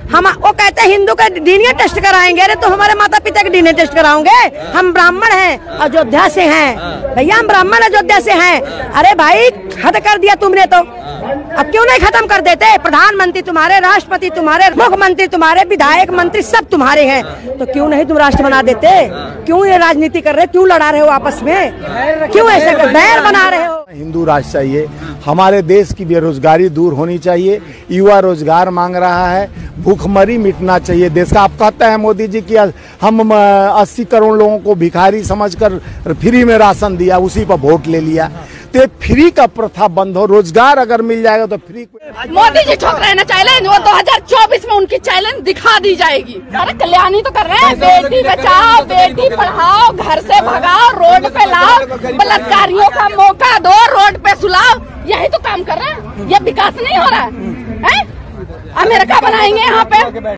हम वो कहते हैं, हिंदू का डीएनए टेस्ट कराएँगे। अरे तो हमारे माता पिता के डीएनए टेस्ट कराओगे? हम ब्राह्मण हैं, अयोध्या से हैं। भैया, हम ब्राह्मण अयोध्या से हैं। अरे भाई हद कर दिया तुमने तो। अब क्यों नहीं खत्म कर देते? प्रधानमंत्री तुम्हारे, राष्ट्रपति तुम्हारे, मुख्यमंत्री तुम्हारे, विधायक मंत्री सब तुम्हारे हैं। तो क्यों नहीं तुम राष्ट्र बना देते? क्यों ये राजनीति कर रहे? क्यों लड़ा रहे हो आपस में? क्यों ऐसे बैर बना रहे हो? हिंदू राष्ट्र चाहिए। हमारे देश की बेरोजगारी दूर होनी चाहिए। युवा रोज़गार मांग रहा है। भूखमरी मिटना चाहिए। देश का आप कहते हैं मोदी जी की हम अस्सी करोड़ लोगों को भिखारी समझकर फ्री में राशन दिया उसी पर वोट ले लिया। तो फ्री का प्रथा बंद हो रोज़गार अगर मिल जाएगा तो फ्री मोदी जी ठोक रहे हैं ना चैलेंज वो 2024 में उनकी चैलेंज दिखा दी जाएगी। अरे कल्याणी तो कर रहे हैं बेटी बचाओ बेटी पढ़ाओ घर से भगाओ रोड पे लाओ बलात्कारियों का मौका दो रोड पे सुलाओ यही तो काम कर रहे हैं। ये विकास नहीं हो रहा है, अमेरिका बनाएँगे यहाँ पे।